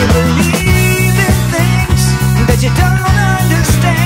you believe in things that you don't understand,